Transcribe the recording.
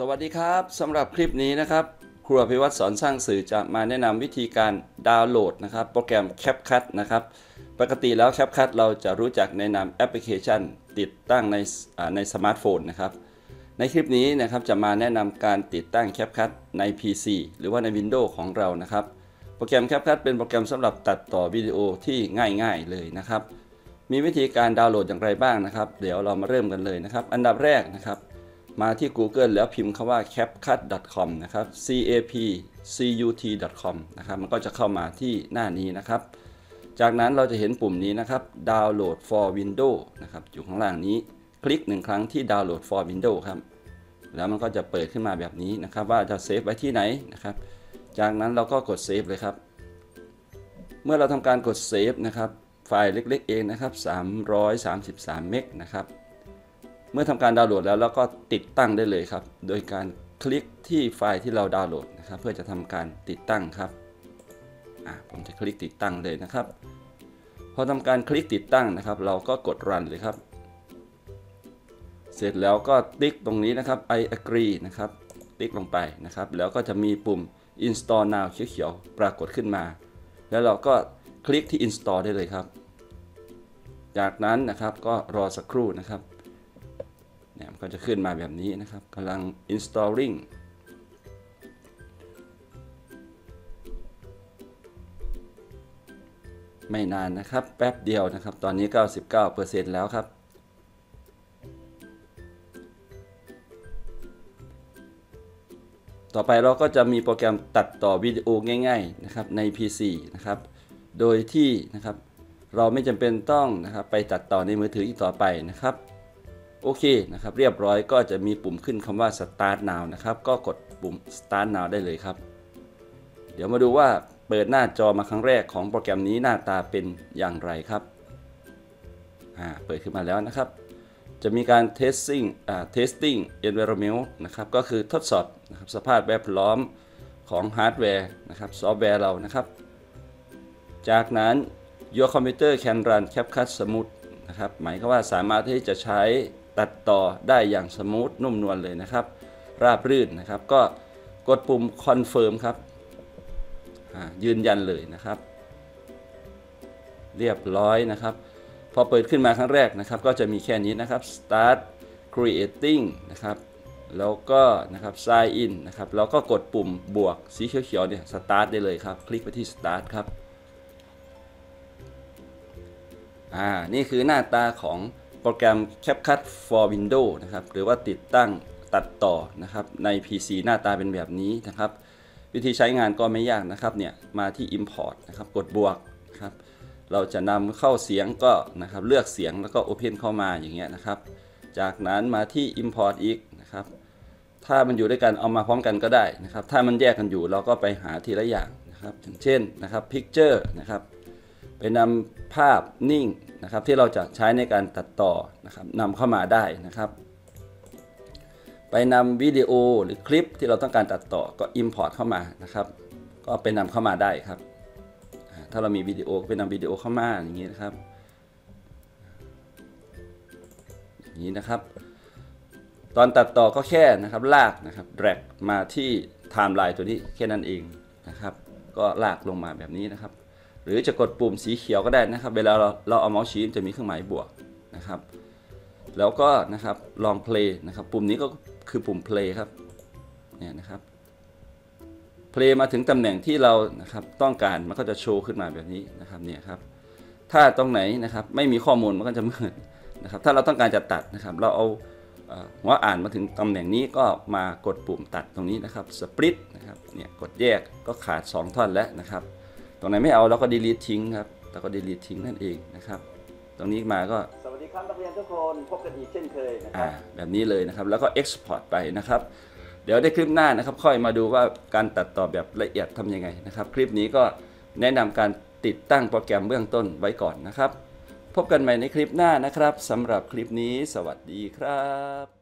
สวัสดีครับสำหรับคลิปนี้นะครับ ครัวพิวัตรสอนสร้างสื่อจะมาแนะนำวิธีการดาวน์โหลดนะครับ โปรแกรม CapCut นะครับ ปกติแล้ว CapCut เราจะรู้จักในนามแอปพลิเคชัน ติดตั้งในในสมาร์ทโฟนนะครับ ในคลิปนี้นะครับจะมาแนะนำการติดตั้ง CapCut ใน PC หรือว่าใน Windows ของเรานะครับ โปรแกรม CapCut เป็นโปรแกรมสำหรับตัดต่อวิดีโอที่ง่าย ๆ เลยนะครับ มีวิธีการดาวน์โหลดอย่างไรบ้างนะครับ เดี๋ยวเรามาเริ่มกันเลยนะครับ อันดับแรกนะครับ มาที่ Google แล้วพิมพ์คำว่า capcut.com นะครับ c a p c u t.com นะครับ มันก็จะเข้ามาที่หน้านี้นะครับ จากนั้นเราจะเห็นปุ่มนี้นะครับ download for Windows นะครับ อยู่ข้างล่างนี้ คลิกหนึ่งครั้งที่ download for Windows ครับ แล้วมันก็จะเปิดขึ้นมาแบบนี้นะครับ ว่าจะ save ไว้ที่ไหนนะครับ จากนั้นเราก็กด save เลยครับ เมื่อเราทำการกด save นะครับ ไฟล์เล็กๆเองนะครับ 333 meg นะครับ เมื่อทำการดาวน์โหลดแล้วเราก็ติดตั้งได้เลยครับ โดยการคลิกที่ไฟล์ที่เราดาวน์โหลดนะครับเพื่อจะทำการติดตั้งครับผมจะคลิกติดตั้งเลยนะครับ พอทำการคลิกติดตั้งนะครับ เราก็กด run เลยครับ เสร็จแล้วก็ติ๊กตรงนี้นะครับ I agree นะครับติ๊กลงไปนะครับ แล้วก็จะมีปุ่ม install now เขียวๆปรากฏขึ้นมา แล้วเราก็คลิกที่ install ได้เลยครับ จากนั้นนะครับก็รอสักครู่นะครับ เนี่ยมันก็จะขึ้นมาแบบนี้นะครับกำลัง installing ไม่นานนะครับ แป๊บเดียวนะครับ ตอนนี้ 99%แล้วครับ ต่อไปเราก็จะมีโปรแกรมตัดต่อวิดีโอง่าย ๆ นะครับใน PC นะครับ โดยที่นะครับ เราไม่จำเป็นต้องนะครับ ไปตัดต่อในมือถืออีกต่อไปนะครับ โอเคนะครับเรียบร้อยก็จะมีปุ่มขึ้นคำว่า start now นะครับก็กดปุ่ม start now ได้เลยครับ เดี๋ยวมาดูว่าเปิดหน้าจอมาครั้งแรกของโปรแกรมนี้หน้าตาเป็นอย่างไรครับอ่าเปิดขึ้นมาแล้วนะครับ จะมีการ testing อ่า testing environment นะครับก็คือทดสอบนะครับสภาพแวดล้อมของฮาร์ดแวร์นะครับซอฟต์แวร์เรานะครับ จากนั้น your computer can run CapCut smooth นะครับหมายความว่าสามารถที่จะใช้ ตัดต่อได้อย่าง smooth นุ่มนวลเลยนะครับ ราบรื่นนะครับ ก็กดปุ่ม confirm ครับยืนยันเลยนะครับ เรียบร้อยนะครับ พอเปิดขึ้นมาครั้งแรกนะครับ ก็จะมีแค่นี้นะครับ start creating นะครับแล้วก็นะครับ sign in นะครับ แล้วก็กดปุ่มบวกสีเขียวๆเนี่ย start ได้เลยครับ คลิกไปที่ start ครับ อ่า นี่คือหน้าตาของ รแกรม CapCut for Windows นะครับหรือว่าติดตั้งตัดต่อนะครับใน PC หน้าตาเป็นแบบนี้นะครับ วิธีใช้งานก็ไม่ยากนะครับเนี่ยมาที่ Import นะครับกดบวกครับเราจะนำเข้าเสียงก็นะครับเลือกเสียงแล้วก็ Open เข้ามาอย่างเงี้ยนะครับ จากนั้นมาที่ Import อีกนะครับ ถ้ามันอยู่ด้วยกันเอามาพร้อมกันก็ได้นะครับ ถ้ามันแยกกันอยู่เราก็ไปหาทีละอย่างนะครับอย่างเช่นนะครับ Picture นะครับ ไปนำภาพนิ่งนะครับที่เราจะใช้ในการตัดต่อนะครับนำเข้ามาได้นะครับ ไปนำวิดีโอหรือคลิปที่เราต้องการตัดต่อก็ Import เข้ามานะครับ ก็ไปนำเข้ามาได้ครับ ถ้าเรามีวิดีโอก็ไปนำวิดีโอเข้ามาอย่างนี้นะครับอย่างนี้นะครับ ตอนตัดต่อก็แค่นะครับลากนะครับ drag มาที่ไทม์ไลน์ตัวนี้แค่นั้นเองนะครับ ก็ลากลงมาแบบนี้นะครับ หรือจะกดปุ่มสีเขียวก็ได้นะครับ เวลาเราเราเอาเมาส์ชี้จะมีเครื่องหมายบวกนะครับ แล้วก็นะครับลอง play นะครับ ปุ่มนี้ก็คือปุ่ม play ครับเนี่ยนะครับ play มาถึงตำแหน่งที่เรานะครับต้องการมันก็จะโชว์ขึ้นมาแบบนี้นะครับเนี่ยครับ ถ้าตรงไหนนะครับไม่มีข้อมูลมันก็จะมืดนะครับ ถ้าเราต้องการจะตัดนะครับ เราเอาหัวอ่านมาถึงตำแหน่งนี้ก็มากดปุ่มตัดตรงนี้นะครับ split นะครับเนี่ยกดแยกก็ขาด 2 ท่อนแล้วนะครับ ตรงไหนไม่เอาเราก็ delete ทิ้งครับเราก็ delete ทิ้งนั่นเองนะครับ ตรงนี้มาก็สวัสดีครับนักเรียนทุกคนพบกันอีกเช่นเคยนะคอ่ารับแบบนี้เลยนะครับ แล้วก็ export ไปนะครับ เดี๋ยวได้คลิปหน้านะครับ ค่อยมาดูว่าการตัดต่อแบบละเอียดทำยังไงนะครับ คลิปนี้ก็แนะนำการติดตั้งโปรแกรมเบื้องต้นไว้ก่อนนะครับ พบกันใหม่ในคลิปหน้านะครับสำหรับคลิปนี้ สวัสดีครับ